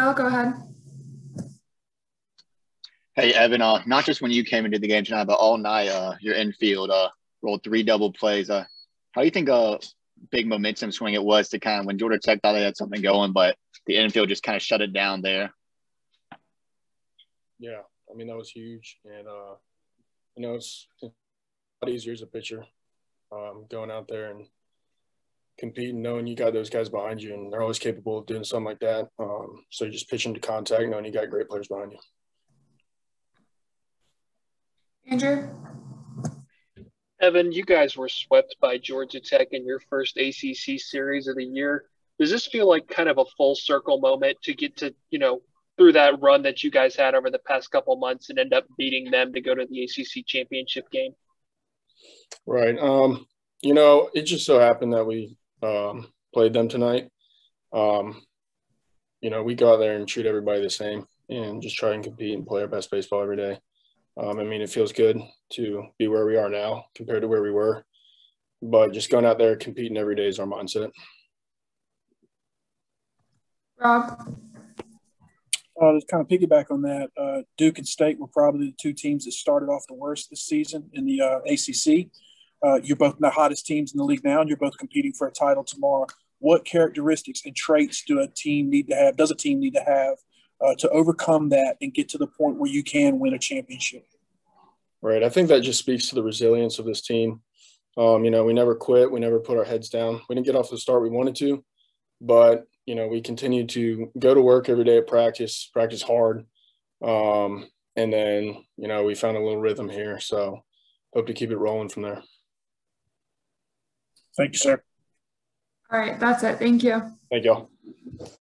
Well, go ahead. Hey, Evan, uh, not just when you came into the game tonight, but all night, uh, your infield uh, rolled three double plays. Uh, how do you think a uh, big momentum swing it was to kind of when Georgia Tech thought they had something going, but the infield just kind of shut it down there? Yeah, I mean, that was huge. And, uh, you know, it's a lot easier as a pitcher um, going out there and competing, knowing you got those guys behind you and they're always capable of doing something like that. Um, so you just pitching to contact, knowing you got great players behind you. Andrew? Evan, you guys were swept by Georgia Tech in your first ACC series of the year. Does this feel like kind of a full circle moment to get to, you know, through that run that you guys had over the past couple months and end up beating them to go to the ACC championship game? Right. Um, you know, it just so happened that we um, played them tonight. Um, you know, we go out there and treat everybody the same and just try and compete and play our best baseball every day. Um, I mean, it feels good to be where we are now compared to where we were, but just going out there competing every day is our mindset. Rob? Uh, to kind of piggyback on that, uh, Duke and State were probably the two teams that started off the worst this season in the uh, ACC. Uh, you're both the hottest teams in the league now, and you're both competing for a title tomorrow. What characteristics and traits do a team need to have? Does a team need to have uh, to overcome that and get to the point where you can win a championship? Right. I think that just speaks to the resilience of this team. Um, you know, we never quit. We never put our heads down. We didn't get off the start we wanted to, but you know, we continued to go to work every day at practice, practice hard, um, and then you know we found a little rhythm here. So hope to keep it rolling from there. Thank you, sir. All right, that's it. Thank you. Thank you.